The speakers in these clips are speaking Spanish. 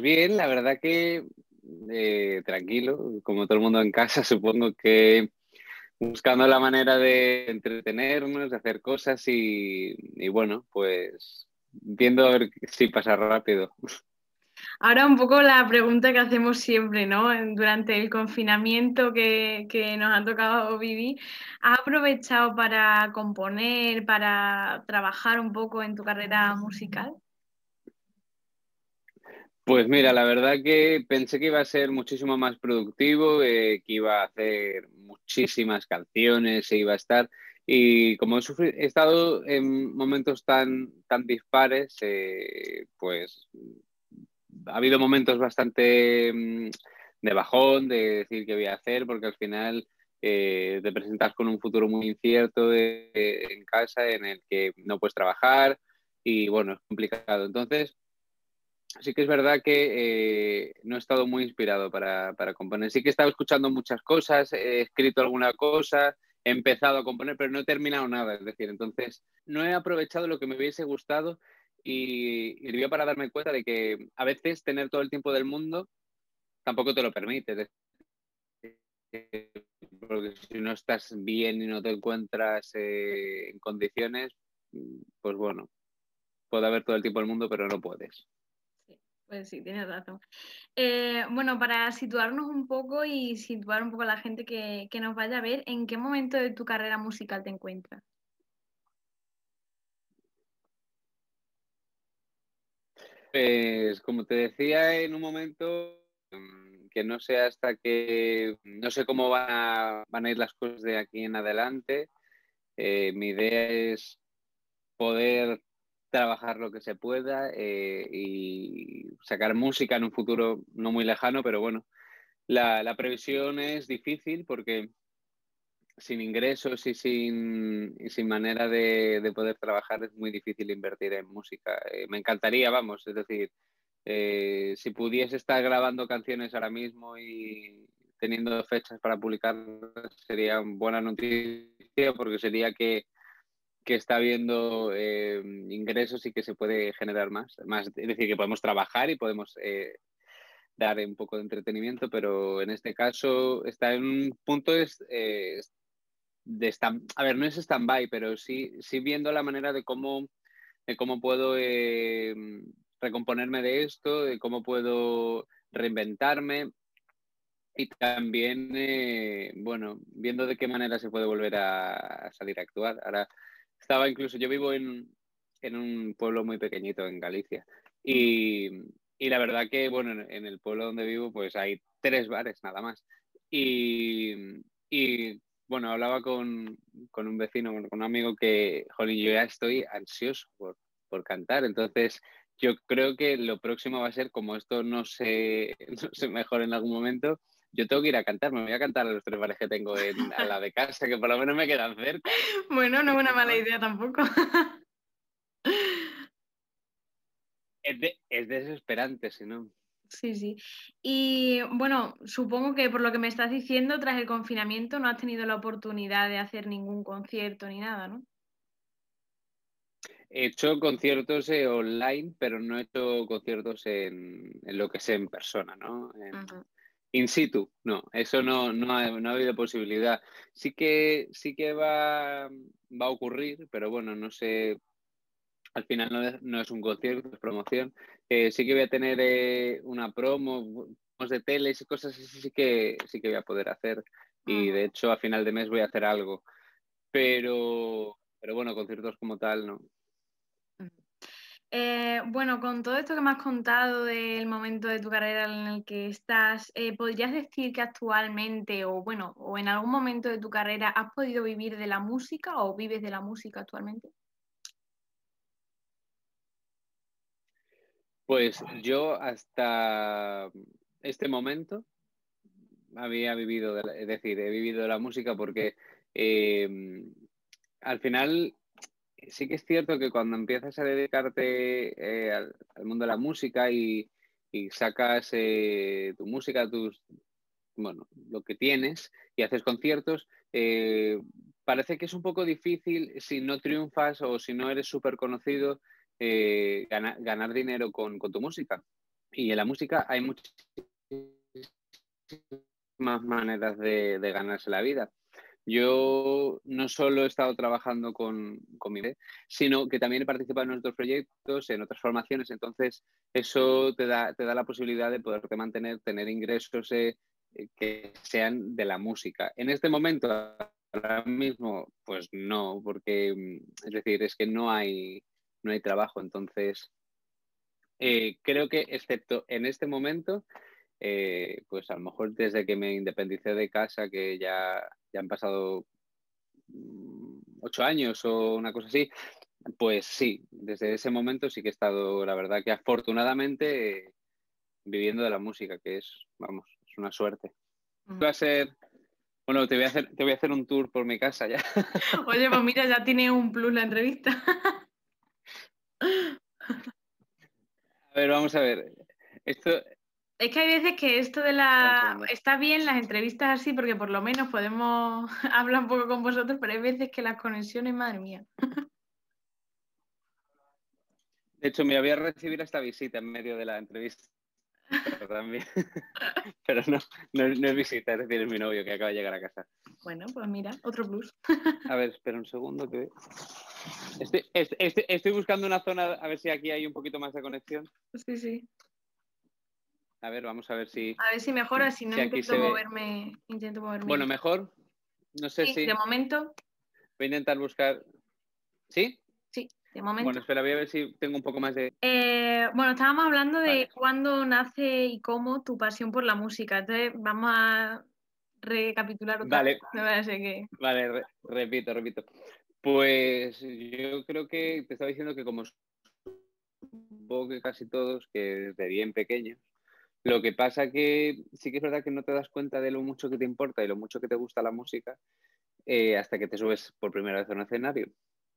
Bien, la verdad que eh, tranquilo, como todo el mundo en casa, supongo que buscando la manera de entretenernos, de hacer cosas y, y bueno, pues viendo a ver si pasa rápido. Ahora un poco la pregunta que hacemos siempre, ¿no? Durante el confinamiento que, que nos ha tocado vivir, ¿has aprovechado para componer, para trabajar un poco en tu carrera musical? Pues mira, la verdad que pensé que iba a ser muchísimo más productivo, eh, que iba a hacer muchísimas canciones, e iba a estar. Y como he, estado en momentos tan, tan dispares, eh, pues ha habido momentos bastante mm, de bajón, de decir qué voy a hacer, porque al final eh, te presentas con un futuro muy incierto en casa en el que no puedes trabajar y bueno, es complicado. Entonces, sí que es verdad que eh, no he estado muy inspirado para, para, componer. Sí que he estado escuchando muchas cosas, he escrito alguna cosa, he empezado a componer, pero no he terminado nada. Es decir, entonces no he aprovechado lo que me hubiese gustado y sirvió para darme cuenta de que a veces tener todo el tiempo del mundo tampoco te lo permite. Porque si no estás bien y no te encuentras eh, en condiciones, pues bueno, puede haber todo el tiempo del mundo, pero no puedes. Pues sí, tienes razón. Eh, bueno, para situarnos un poco y situar un poco a la gente que, nos vaya a ver, ¿en qué momento de tu carrera musical te encuentras? Pues como te decía en un momento, mm, que no sé hasta que, no sé cómo van a, van a ir las cosas de aquí en adelante. Eh, mi idea es poder trabajar lo que se pueda eh, y sacar música en un futuro no muy lejano, pero bueno, la, previsión es difícil porque sin ingresos y sin, sin manera de, poder trabajar es muy difícil invertir en música. Eh, me encantaría, vamos, es decir, eh, si pudiese estar grabando canciones ahora mismo y teniendo fechas para publicar, sería buena noticia porque sería que que está habiendo eh, ingresos y que se puede generar más, más. Es decir, que podemos trabajar y podemos eh, dar un poco de entretenimiento, pero en este caso está en un punto de, de stand, a ver, no es stand-by, pero sí, sí viendo la manera de cómo, de cómo puedo recomponerme de esto, de cómo puedo reinventarme y también, bueno, viendo de qué manera se puede volver a, a salir a actuar. Ahora, estaba incluso, yo vivo en, un pueblo muy pequeñito en Galicia y, la verdad que, bueno, en, el pueblo donde vivo pues hay tres bares nada más. Y, bueno, hablaba con, un vecino, con un amigo que, jolín, yo ya estoy ansioso por, por cantar, entonces yo creo que lo próximo va a ser, como esto no se, no se mejora en algún momento, yo tengo que ir a cantar, me voy a cantar a los tres bares que tengo en, a la de casa, que por lo menos me quedan cerca. Bueno, no es una mala idea tampoco. Es, desesperante, si no. Sí, sí. Y bueno, supongo que por lo que me estás diciendo, tras el confinamiento no has tenido la oportunidad de hacer ningún concierto ni nada, ¿no? He hecho conciertos eh, online, pero no he hecho conciertos en, lo que sé en persona, ¿no? In situ, no, eso no, no, ha, no ha habido posibilidad. Sí que, sí que va, va a ocurrir, pero bueno, no sé, al final no, no es un concierto, es promoción. Eh, sí que voy a tener eh, una promo de teles y cosas así, sí que, sí que voy a poder hacer. Y de hecho, a final de mes voy a hacer algo. Pero, pero bueno, conciertos como tal, no. Eh, bueno, con todo esto que me has contado del momento de tu carrera en el que estás, eh, ¿podrías decir que actualmente o bueno, o en algún momento de tu carrera has podido vivir de la música o vives de la música actualmente? Pues yo hasta este momento había vivido, es decir, he vivido la música porque eh, al final sí que es cierto que cuando empiezas a dedicarte eh, al, mundo de la música y, sacas eh, tu música, tus, bueno, lo que tienes y haces conciertos, parece que es un poco difícil si no triunfas o si no eres súper conocido eh, ganar, dinero con, tu música. Y en la música hay muchas más maneras de, ganarse la vida. Yo no solo he estado trabajando con, con mi bebé, sino que también he participado en otros proyectos, en otras formaciones. Entonces, eso te da, te da la posibilidad de poderte mantener, tener ingresos eh, que sean de la música. En este momento, ahora mismo, pues no, porque mm, es decir, es que no hay, no hay trabajo. Entonces, eh, creo que excepto en este momento, eh, pues a lo mejor desde que me independicé de casa, que ya, ya han pasado mm, ocho años o una cosa así, pues sí, desde ese momento sí que he estado, la verdad que afortunadamente, viviendo de la música, que es, vamos, es una suerte. Va a ser bueno, te voy a hacer, te voy a hacer un tour por mi casa ya. Oye, pues mira, ya tiene un plus la entrevista. A ver, vamos a ver. Esto. Es que hay veces que esto de la. Está bien las entrevistas así, porque por lo menos podemos hablar un poco con vosotros, pero hay veces que las conexiones, madre mía. De hecho, me voy a recibir esta visita en medio de la entrevista pero también. pero no, no, es visita, es decir, es mi novio que acaba de llegar a casa. Bueno, pues mira, otro plus. a ver, espera un segundo que. Estoy, estoy, buscando una zona, a ver si aquí hay un poquito más de conexión. Sí, sí. A ver, vamos a ver si. A ver si mejora, si no intento, moverme, intento moverme. Bueno, mejor. No sé sí, si. De momento. Voy a intentar buscar. ¿Sí? Sí. momento. Bueno, espera, voy a ver si tengo un poco más de. Eh, bueno, estábamos hablando de cuándo nace y cómo tu pasión por la música. Entonces, vamos a recapitular otra vale. vez. Vale, repito, repito. Pues yo creo que te estaba diciendo que como supongo que casi todos, que desde bien pequeños, lo que pasa que sí que es verdad que no te das cuenta de lo mucho que te importa y lo mucho que te gusta la música eh, hasta que te subes por primera vez a un escenario.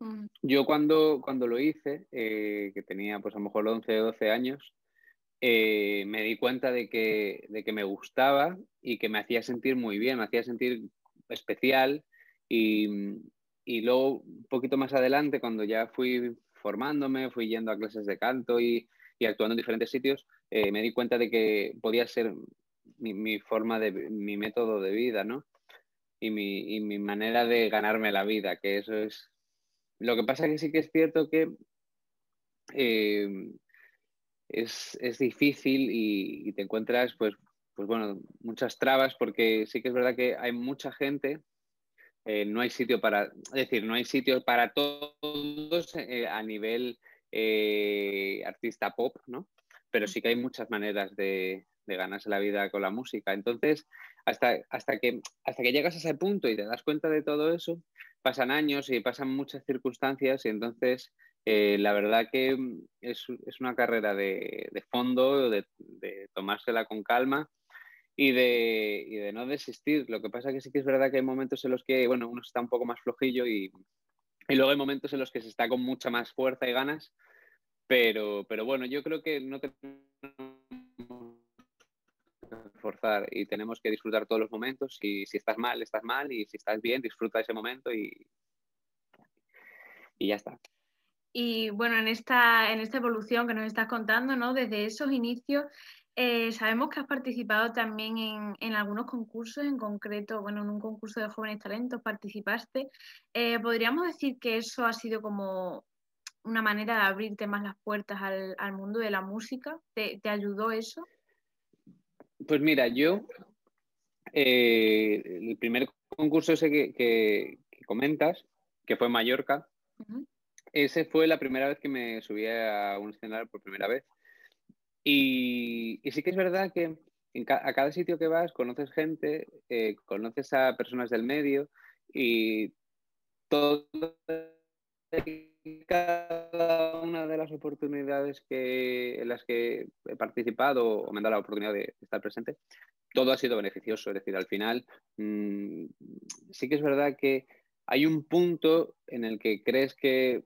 Mm. Yo cuando, cuando lo hice, eh, que tenía pues a lo mejor 11 o 12 años, eh, me di cuenta de que, de que me gustaba y que me hacía sentir muy bien, me hacía sentir especial y, y luego un poquito más adelante, cuando ya fui formándome, fui yendo a clases de canto y, y actuando en diferentes sitios, eh, me di cuenta de que podía ser mi, mi, forma de, mi método de vida, ¿no? Y mi, y mi manera de ganarme la vida, que eso es lo que pasa es que sí que es cierto que eh, es, difícil y, te encuentras, pues, pues bueno, muchas trabas porque sí que es verdad que hay mucha gente, eh, no hay sitio para, decir, no hay sitio para todos eh, a nivel artista pop, ¿no? Pero sí que hay muchas maneras de, ganarse la vida con la música. Entonces, hasta, hasta, que, hasta que llegas a ese punto y te das cuenta de todo eso, pasan años y pasan muchas circunstancias y entonces eh, la verdad que es, es una carrera de, fondo, de, tomársela con calma y de, y de no desistir. Lo que pasa que sí que es verdad que hay momentos en los que, bueno, uno está un poco más flojillo y, y luego hay momentos en los que se está con mucha más fuerza y ganas, pero, pero bueno, yo creo que no te forzar y tenemos que disfrutar todos los momentos y si estás mal, estás mal y si estás bien, disfruta ese momento y, y ya está. Y bueno, en esta, en esta evolución que nos estás contando, ¿no? Desde esos inicios, eh, sabemos que has participado también en, en, algunos concursos, en concreto, bueno, en un concurso de jóvenes talentos participaste. Eh, ¿Podríamos decir que eso ha sido como una manera de abrirte más las puertas al, al mundo de la música? ¿Te, ¿Te, ayudó eso? Pues mira, yo, eh, el primer concurso ese que, comentas, que fue en Mallorca, ese fue la primera vez que me subí a un escenario por primera vez. Y, sí que es verdad que a cada sitio que vas conoces gente, eh, conoces a personas del medio y todo cada una de las oportunidades que, en las que he participado o me han dado la oportunidad de estar presente, todo ha sido beneficioso. Es decir, al final mm, sí que es verdad que hay un punto en el que crees que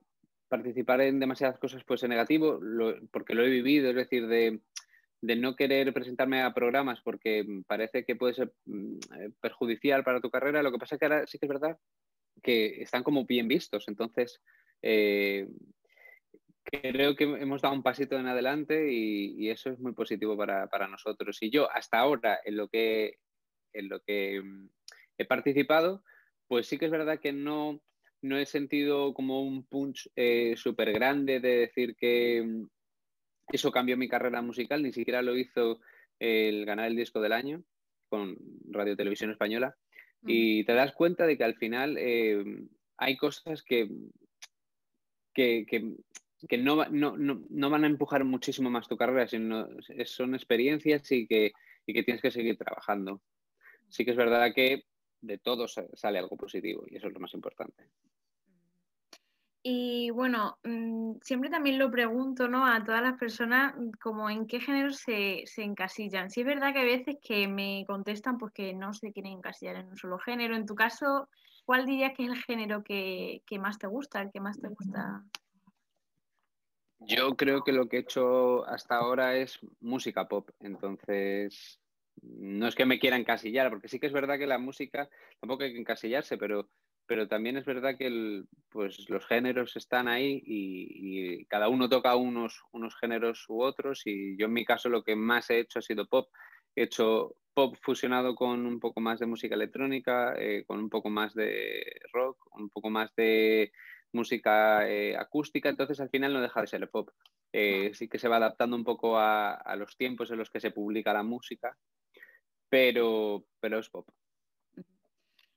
participar en demasiadas cosas puede ser negativo, porque lo he vivido, es decir, de, no querer presentarme a programas porque parece que puede ser mm, eh, perjudicial para tu carrera. Lo que pasa es que ahora sí que es verdad que están como bien vistos. Entonces, eh, creo que hemos dado un pasito en adelante y, eso es muy positivo para, nosotros. Y yo, hasta ahora, en lo que, en lo que mm, he participado, pues sí que es verdad que no, no he sentido como un punch eh, súper grande de decir que mm, eso cambió mi carrera musical, ni siquiera lo hizo el ganar el disco del año con Radio Televisión Española. Y te das cuenta de que al final eh, hay cosas que, que, no, van a empujar muchísimo más tu carrera, sino son experiencias y que, y que tienes que seguir trabajando. Sí que es verdad que de todo sale algo positivo y eso es lo más importante. Y bueno, mm, siempre también lo pregunto ¿no? a todas las personas mm, como en qué género se, encasillan. Sí es verdad que hay veces que me contestan pues que no se quieren encasillar en un solo género. En tu caso, ¿cuál dirías que es el género que, más te gusta, el que más te gusta? Yo creo que lo que he hecho hasta ahora es música pop. Entonces, no es que me quiera encasillar, porque sí que es verdad que la música, tampoco hay que encasillarse, pero pero también es verdad que pues los géneros están ahí y, cada uno toca unos, unos géneros u otros y yo en mi caso lo que más he hecho ha sido pop. He hecho pop fusionado con un poco más de música electrónica, eh, con un poco más de rock, un poco más de música eh, acústica, entonces al final no deja de ser el pop. Eh, sí que se va adaptando un poco a, a, los tiempos en los que se publica la música, pero, pero es pop.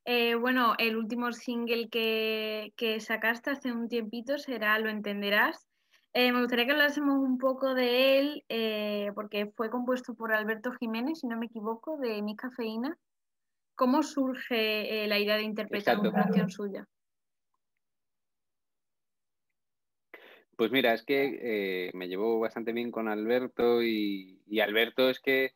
Eh, bueno, el último single que, sacaste hace un tiempito será Lo Entenderás. Eh, me gustaría que hablásemos un poco de él, eh, porque fue compuesto por Alberto Jiménez, si no me equivoco, de Mi Cafeína. ¿Cómo surge la idea de interpretar una canción suya? Pues mira, es que me llevo bastante bien con Alberto y Alberto es que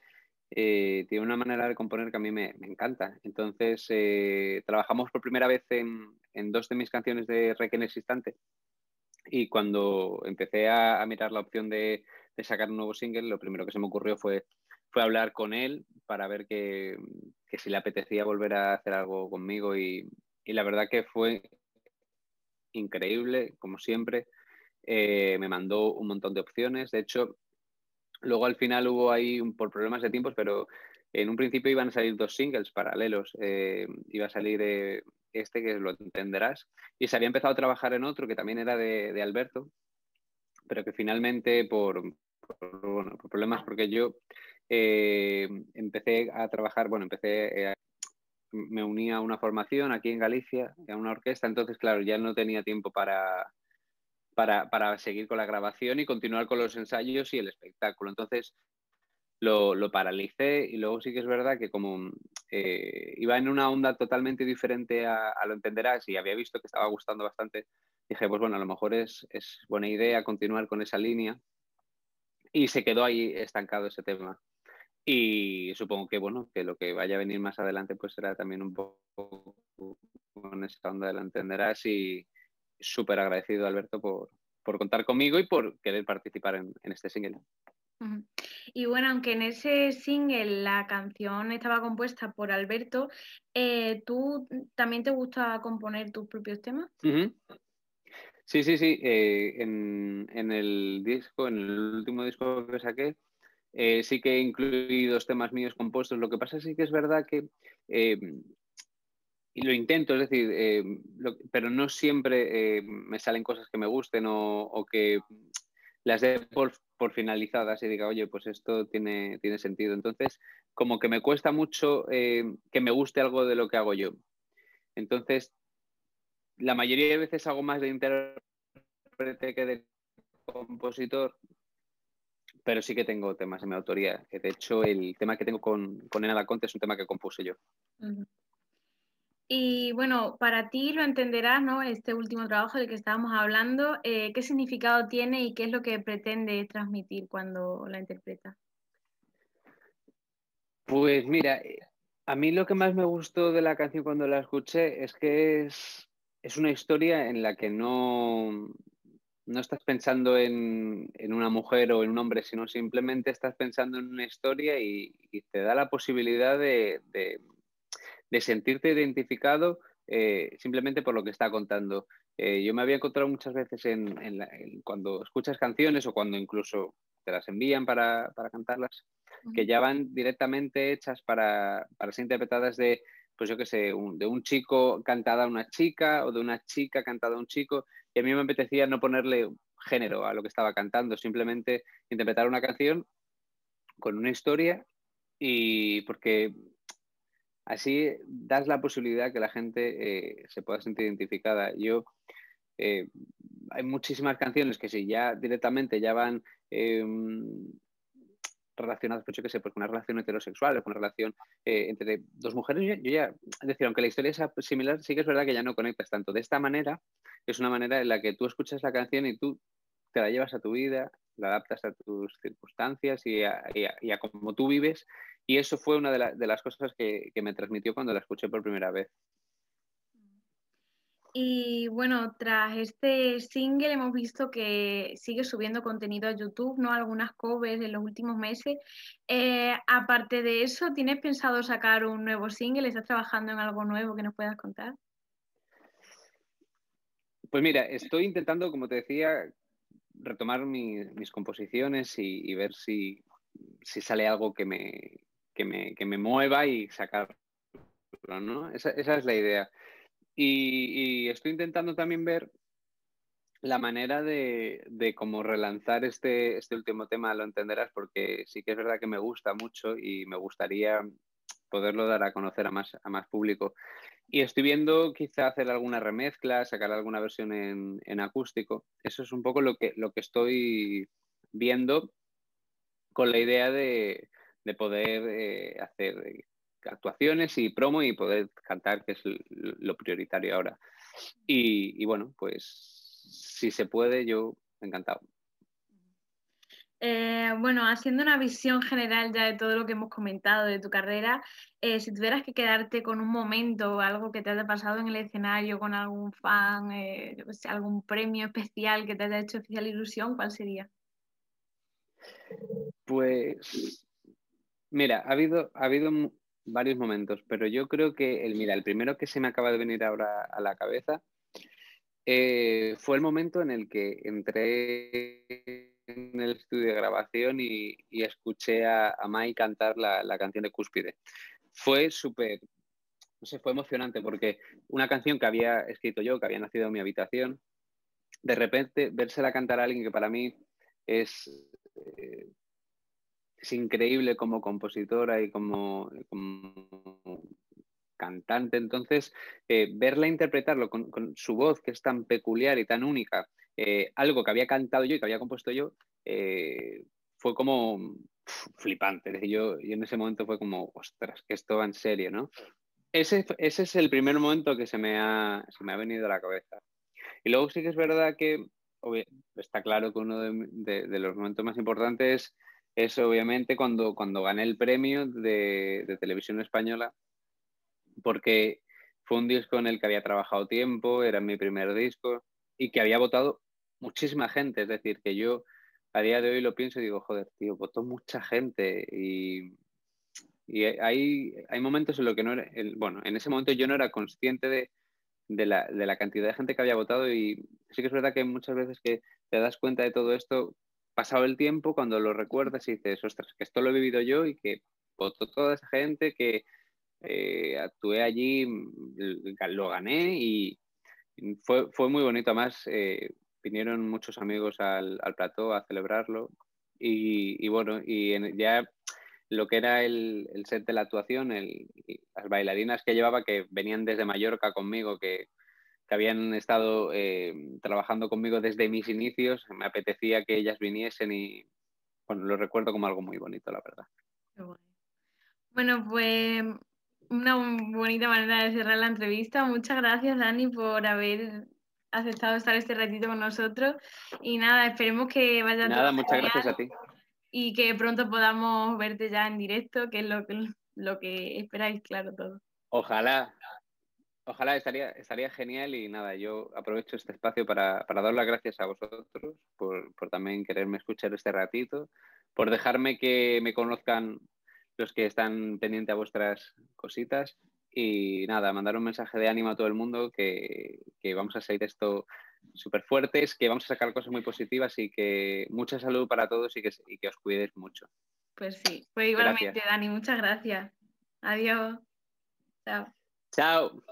eh, tiene una manera de componer que a mí me, encanta. Entonces, eh, trabajamos por primera vez en, dos de mis canciones de Requiem Existante. Y cuando empecé a, mirar la opción de, sacar un nuevo single, lo primero que se me ocurrió fue, fue hablar con él para ver que, si le apetecía volver a hacer algo conmigo. Y, la verdad que fue increíble, como siempre. Eh, me mandó un montón de opciones. De hecho, Luego al final hubo ahí, por problemas de tiempos, pero en un principio iban a salir dos singles paralelos. Eh, iba a salir eh, este, que lo entenderás, y se había empezado a trabajar en otro que también era de, Alberto, pero que finalmente por, problemas, porque yo eh, empecé a trabajar, bueno, empecé, me uní a una formación aquí en Galicia, a una orquesta, entonces, claro, ya no tenía tiempo para, para, seguir con la grabación y continuar con los ensayos y el espectáculo. Entonces lo, paralicé y luego sí que es verdad que como eh, iba en una onda totalmente diferente a, lo entenderás y había visto que estaba gustando bastante, dije, pues bueno, a lo mejor es, es buena idea continuar con esa línea y se quedó ahí estancado ese tema. Y supongo que bueno, que lo que vaya a venir más adelante pues será también un poco con esa onda de lo entenderás y, súper agradecido, Alberto, por, contar conmigo y por querer participar en, este single. Y bueno, aunque en ese single la canción estaba compuesta por Alberto, eh, ¿tú también te gusta componer tus propios temas? Sí, sí, sí. Eh, en, el disco, en el último disco que saqué, eh, sí que incluí dos temas míos compuestos. Lo que pasa sí que es verdad que y lo intento, es decir, eh, pero no siempre eh, me salen cosas que me gusten o, que las dé por, finalizadas y diga, oye, pues esto tiene, tiene sentido. Entonces, como que me cuesta mucho eh, que me guste algo de lo que hago yo. Entonces, la mayoría de veces hago más de intérprete que de compositor, pero sí que tengo temas en mi autoría. De hecho, el tema que tengo con, con Ena Laconte es un tema que compuse yo. Y bueno, para ti lo entenderás, ¿no? Este último trabajo del que estábamos hablando, eh, ¿qué significado tiene y qué es lo que pretende transmitir cuando la interpreta? Pues mira, eh, a mí lo que más me gustó de la canción cuando la escuché es que es, es una historia en la que no, no estás pensando en, una mujer o en un hombre, sino simplemente estás pensando en una historia y, te da la posibilidad de, sentirte identificado eh, simplemente por lo que está contando. Eh, yo me había encontrado muchas veces en, cuando escuchas canciones o cuando incluso te las envían para, cantarlas, que ya van directamente hechas para, para ser interpretadas de pues yo qué sé, de un chico cantada a una chica o de una chica cantada a un chico. Y a mí me apetecía no ponerle género a lo que estaba cantando, simplemente interpretar una canción con una historia y porque así das la posibilidad que la gente eh, se pueda sentir identificada. Yo eh, hay muchísimas canciones que si ya directamente ya van em, relacionadas, pues yo qué sé, pues con una relación heterosexual, con una relación eh, entre dos mujeres, yo, ya, es decir, aunque la historia sea similar, sí que es verdad que ya no conectas tanto. De esta manera, es una manera en la que tú escuchas la canción y tú te la llevas a tu vida, la adaptas a tus circunstancias y a, y cómo tú vives. Y eso fue una de, las cosas que me transmitió cuando la escuché por primera vez. Y bueno, tras este single hemos visto que sigue subiendo contenido a YouTube, ¿no? Algunas covers en los últimos meses. Eh, aparte de eso, ¿tienes pensado sacar un nuevo single? ¿Estás trabajando en algo nuevo que nos puedas contar? Pues mira, estoy intentando, como te decía, retomar mis composiciones y, ver si, sale algo que me, me, mueva y sacarlo, ¿no? esa es la idea. Y, estoy intentando también ver la manera de, cómo relanzar este, este último tema, lo entenderás, porque sí que es verdad que me gusta mucho y me gustaría poderlo dar a conocer a más, a más público. Y estoy viendo quizá hacer alguna remezcla, sacar alguna versión en, acústico. Eso es un poco lo que, lo que estoy viendo con la idea de, poder eh, hacer actuaciones y promo y poder cantar, que es lo prioritario ahora. Y, bueno, pues si se puede, yo encantado. Eh, bueno, haciendo una visión general ya de todo lo que hemos comentado de tu carrera, eh, si tuvieras que quedarte con un momento o algo que te haya pasado en el escenario con algún fan, eh, algún premio especial que te haya hecho especial ilusión, ¿cuál sería? Pues, mira, ha habido, ha habido varios momentos, pero yo creo que el, mira, el primero que se me acaba de venir ahora a la cabeza fue el momento en el que entré en el estudio de grabación y, escuché a, Mai cantar la, canción de Cúspide. Fue súper, no sé, fue emocionante porque una canción que había escrito yo, que había nacido en mi habitación, de repente vérsela cantar a alguien que para mí es eh, es increíble como compositora y como, cantante. Entonces, eh, verla interpretarlo con, su voz, que es tan peculiar y tan única, eh, algo que había cantado yo y que había compuesto yo, eh, fue como flipante. Es decir, yo, en ese momento fue como, ostras, que esto va en serio, ¿no? Ese, es el primer momento que se me, ha, venido a la cabeza. Y luego sí que es verdad que está claro que uno de, de los momentos más importantes es obviamente cuando, cuando gané el premio de, televisión española, porque fue un disco en el que había trabajado tiempo, era mi primer disco y que había votado muchísima gente. Es decir, que yo a día de hoy lo pienso y digo, joder, tío, votó mucha gente y, hay, hay momentos en los que no era, bueno, en ese momento yo no era consciente de, de, la, de la cantidad de gente que había votado y sí que es verdad que muchas veces que te das cuenta de todo esto pasado el tiempo, cuando lo recuerdas y dices, ostras, que esto lo he vivido yo y que votó toda esa gente, que eh, actué allí, mm, lo gané y fue, fue muy bonito. Además, eh, vinieron muchos amigos al, al plató a celebrarlo y, bueno, y ya lo que era el, set de la actuación, las bailarinas que llevaba que venían desde Mallorca conmigo, que que habían estado eh, trabajando conmigo desde mis inicios, me apetecía que ellas viniesen y bueno, lo recuerdo como algo muy bonito, la verdad. Bueno, pues una bonita manera de cerrar la entrevista. Muchas gracias, Dani, por haber aceptado estar este ratito con nosotros. Y nada, esperemos que vaya Nada, muchas gracias a ti. Y que pronto podamos verte ya en directo, que es lo que, lo que esperáis, claro, todo. Ojalá, Ojalá estaría, estaría genial y nada, yo aprovecho este espacio para, dar las gracias a vosotros por, por, también quererme escuchar este ratito, por dejarme que me conozcan los que están pendientes a vuestras cositas y nada, mandar un mensaje de ánimo a todo el mundo que, que vamos a seguir esto súper fuertes, que vamos a sacar cosas muy positivas y que mucha salud para todos y que, y que os cuidéis mucho. Pues sí, pues igualmente Dani, muchas gracias. Adiós. Chao. Chao.